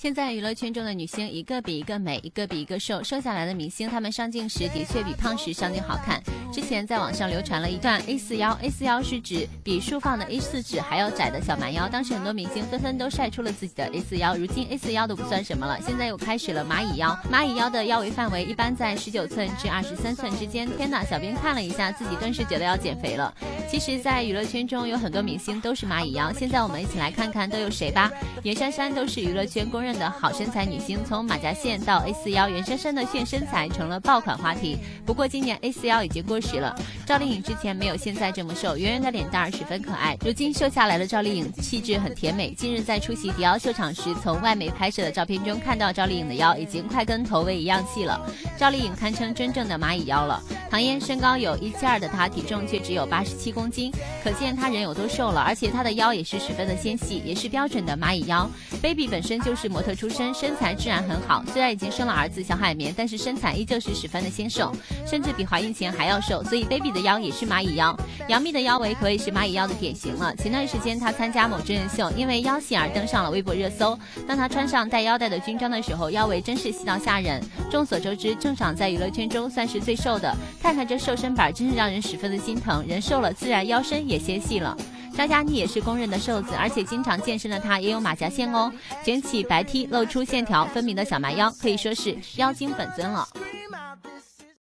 现在娱乐圈中的女星一个比一个美，一个比一个瘦。瘦下来的明星，她们上镜时的确比胖时上镜好看。之前在网上流传了一段 A 四腰，A 四腰是指比竖放的 A 四纸还要窄的小蛮腰。当时很多明星纷纷都晒出了自己的 A 四腰。如今 A 四腰都不算什么了，现在又开始了蚂蚁腰。蚂蚁腰的腰围范围一般在十九寸至二十三寸之间。天哪，小编看了一下，自己顿时觉得要减肥了。其实，在娱乐圈中有很多明星都是蚂蚁腰。现在我们一起来看看都有谁吧。袁姗姗都是娱乐圈公认的好身材女星，从马甲线到 A 四腰，袁姗姗的炫身材成了爆款话题。不过今年 A 四腰已经过时了。赵丽颖之前没有现在这么瘦，圆圆的脸蛋儿十分可爱。如今瘦下来的赵丽颖气质很甜美。近日在出席迪奥秀场时，从外媒拍摄的照片中看到赵丽颖的腰已经快跟头围一样细了。赵丽颖堪称真正的蚂蚁腰了。唐嫣身高有一七二的她，体重却只有八十七公斤，可见她人有多瘦了。而且她的腰也是十分的纤细，也是标准的蚂蚁腰。baby 本身就是模特出身，身材自然很好。虽然已经生了儿子小海绵，但是身材依旧是十分的纤瘦，甚至比怀孕前还要瘦。所以 baby 的腰也是蚂蚁腰。杨幂的腰围可谓是蚂蚁腰的典型了。前段时间她参加某真人秀，因为腰细而登上了微博热搜。当她穿上带腰带的军装的时候，腰围真是细到吓人。众所周知，郑爽在娱乐圈中算是最瘦的。看看这瘦身板，真是让人十分的心疼。人瘦了，自然腰身也纤细了。张嘉倪也是公认的瘦子，而且经常健身的她也有马甲线哦，卷起白 T，露出线条分明的小蛮腰，可以说是妖精本尊了。